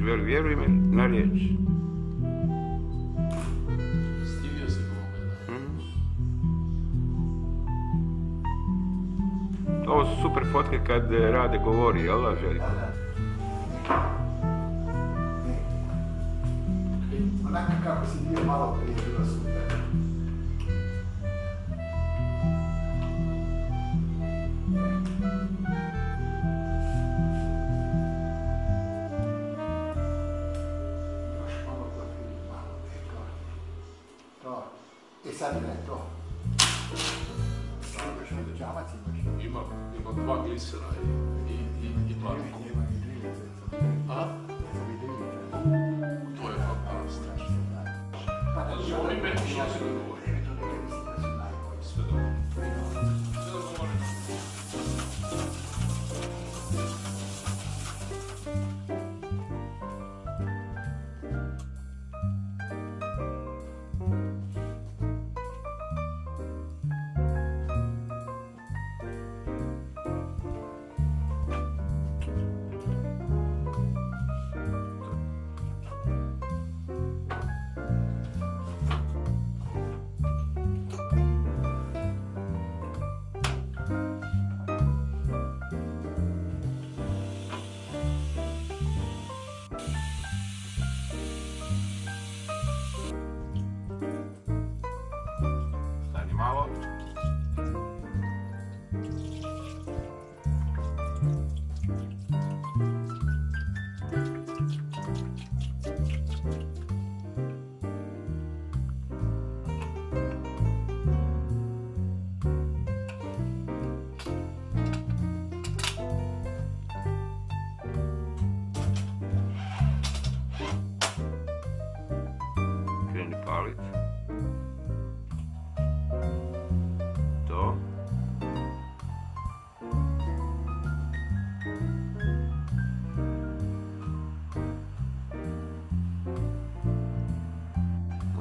Vjeruj, vjeruj mi na riječ. Stidio se Boga, da. Mhm. Ovo su super fotke kad eh, Rade govori, jel da Željko? Onako kako si bio malo prije, bilo super. No. E stavi a letto? Ima, ima dva glisera i, i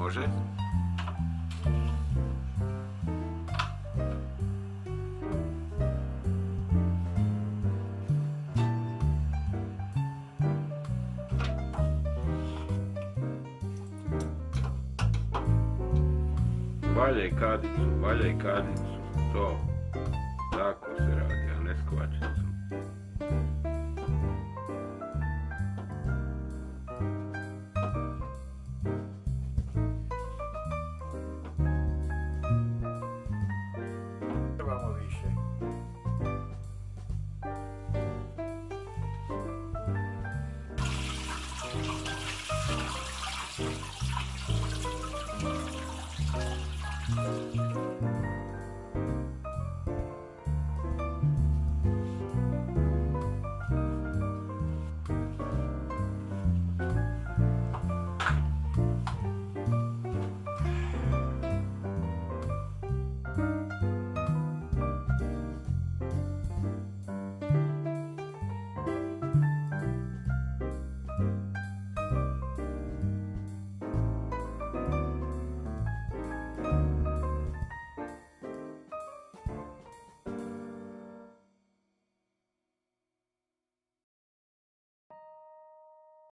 Može? Valjaj kadicu, valjaj kadicu. To. Tako se